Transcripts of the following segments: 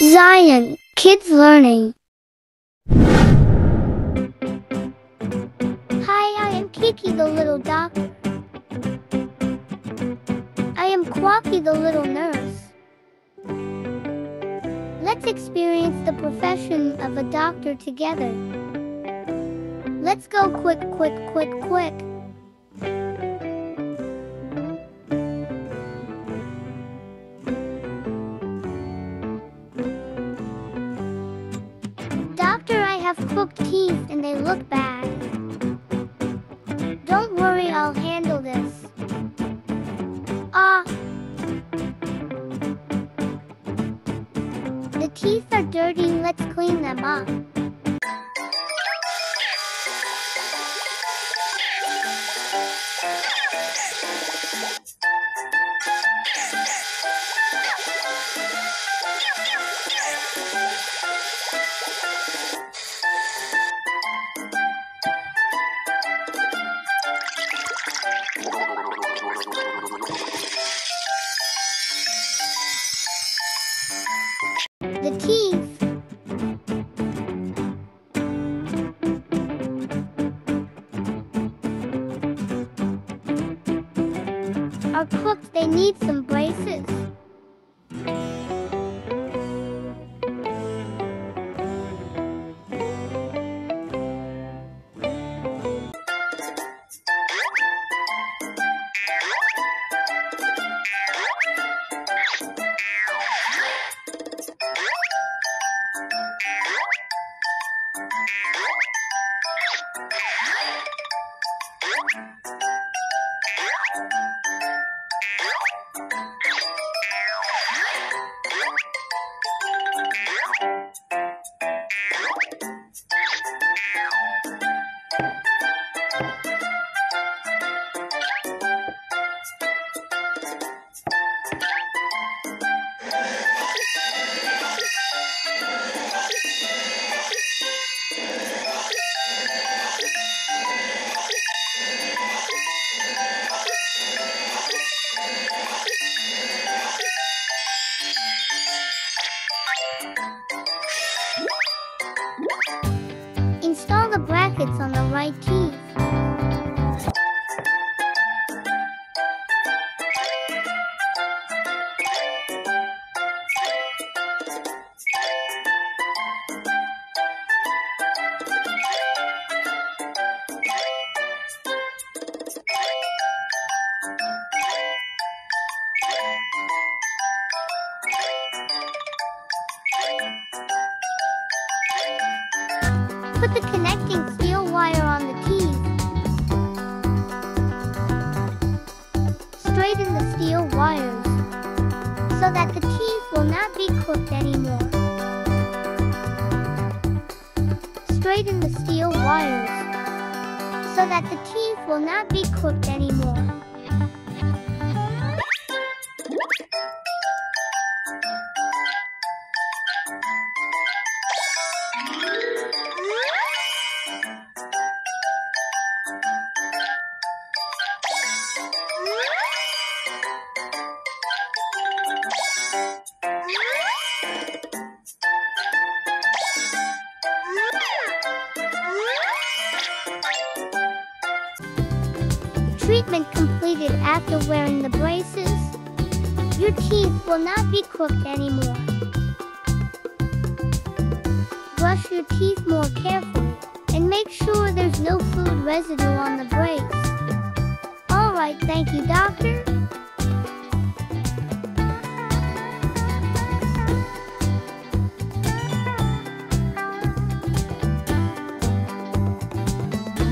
Zion, Kids Learning. Hi, I am Kiki the little doctor. I am Quacky the little nurse. Let's experience the profession of a doctor together. Let's go quick, quick, quick, quick. Have crooked teeth and they look bad. Don't worry, I'll handle this. Ah. The teeth are dirty, let's clean them up. Are crooked, they need some braces. Install right teeth. Put the Straighten the steel wires so that the teeth will not be crooked anymore. Straighten the steel wires so that the teeth will not be crooked anymore. Treatment completed after wearing the braces. Your teeth will not be crooked anymore. Brush your teeth more carefully and make sure there's no food residue on the brace. Alright, thank you, doctor.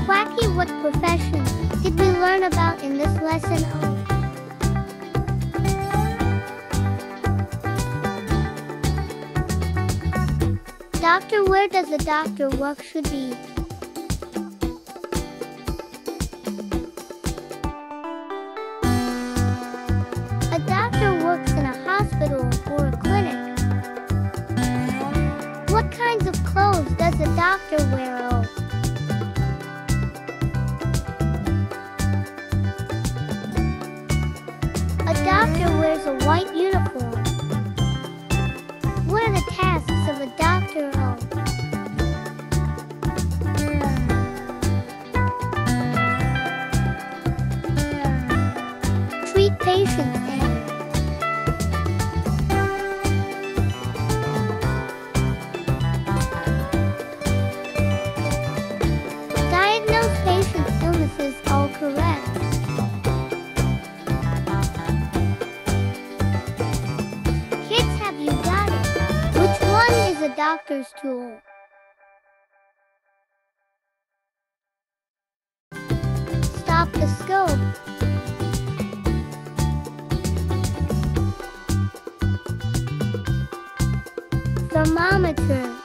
Quacky, what profession learn about in this lesson? Doctor, where does a doctor work should be? A doctor works in a hospital or a clinic. What kinds of clothes does a doctor wear? doctor home. Doctor's tool. Stethoscope. Thermometer.